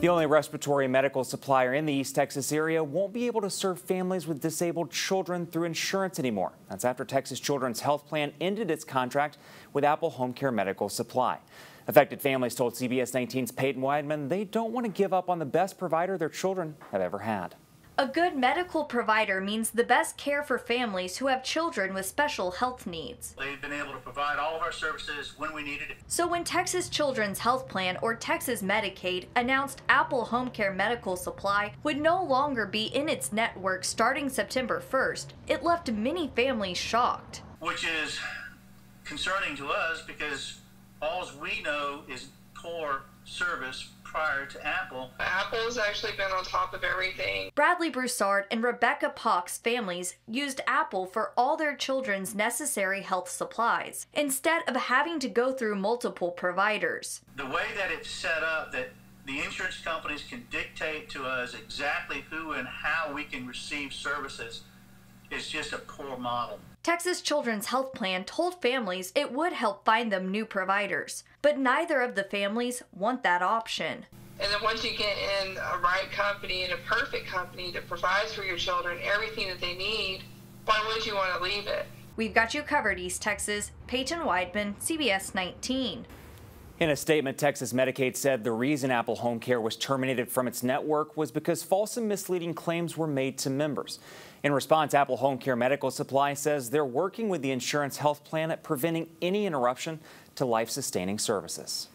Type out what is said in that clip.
The only respiratory medical supplier in the East Texas area won't be able to serve families with disabled children through insurance anymore. That's after Texas Children's Health Plan ended its contract with Apple Home Care Medical Supply. Affected families told CBS 19's Peyton Weidman they don't want to give up on the best provider their children have ever had. A good medical provider means the best care for families who have children with special health needs. They've been able to provide all of our services when we needed it. So when Texas Children's Health Plan or Texas Medicaid announced Apple Home Care Medical Supply would no longer be in its network starting September 1st, it left many families shocked. Which is concerning to us because all we know is service prior to Apple. Apple's actually been on top of everything. Bradley Broussard and Rebecca Pock's families used Apple for all their children's necessary health supplies instead of having to go through multiple providers. The way that it's set up that the insurance companies can dictate to us exactly who and how we can receive services is just a poor model. Texas Children's Health Plan told families it would help find them new providers, but neither of the families want that option. And then once you get in a right company and a perfect company that provides for your children everything that they need, why would you want to leave it? We've got you covered, East Texas. Peyton Weidman, CBS 19. In a statement, Texas Medicaid said the reason Apple Home Care was terminated from its network was because false and misleading claims were made to members. In response, Apple Home Care Medical Supply says they're working with the insurance health plan at preventing any interruption to life sustaining services.